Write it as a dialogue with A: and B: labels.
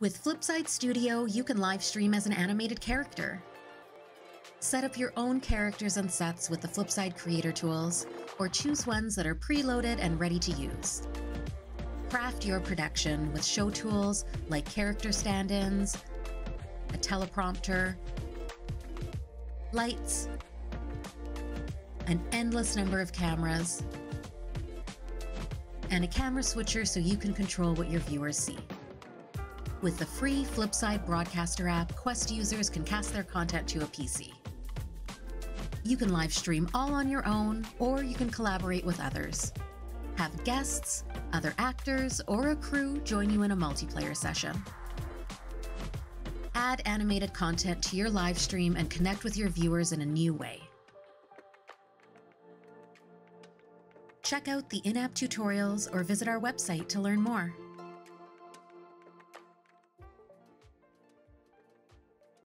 A: With Flipside Studio, you can live stream as an animated character. Set up your own characters and sets with the Flipside Creator tools, or choose ones that are preloaded and ready to use. Craft your production with show tools like character stand ins, a teleprompter, lights, an endless number of cameras, and a camera switcher so you can control what your viewers see. With the free Flipside Broadcaster app, Quest users can cast their content to a PC. You can live stream all on your own, or you can collaborate with others. Have guests, other actors, or a crew join you in a multiplayer session. Add animated content to your live stream and connect with your viewers in a new way. Check out the in app tutorials or visit our website to learn more.